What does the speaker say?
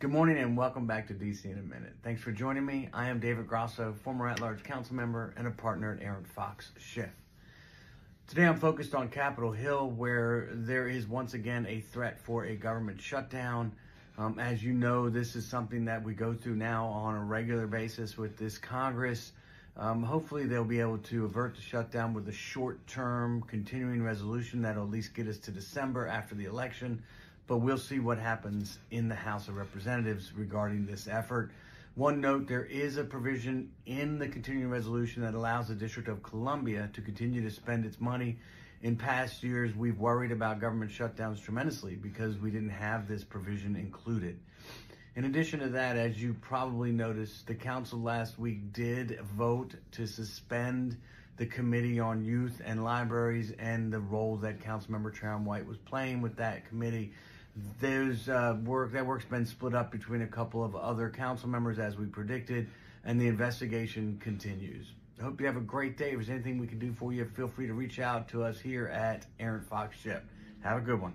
Good morning and welcome back to DC in a Minute. Thanks for joining me. I am David Grosso, former at-large council member and a partner at ArentFox Schiff. Today I'm focused on Capitol Hill where there is once again a threat for a government shutdown. Um, as you know, this is something that we go through now on a regular basis with this Congress. Um, hopefully they'll be able to avert the shutdown with a short-term continuing resolution that'll at least get us to December after the election but we'll see what happens in the House of Representatives regarding this effort. One note, there is a provision in the continuing resolution that allows the District of Columbia to continue to spend its money. In past years, we've worried about government shutdowns tremendously because we didn't have this provision included. In addition to that, as you probably noticed, the council last week did vote to suspend the Committee on Youth and Libraries and the role that Councilmember Trayon White was playing with that committee. There's uh, work that work's been split up between a couple of other council members as we predicted, and the investigation continues. I hope you have a great day. If there's anything we can do for you, feel free to reach out to us here at ArentFox Schiff. Have a good one.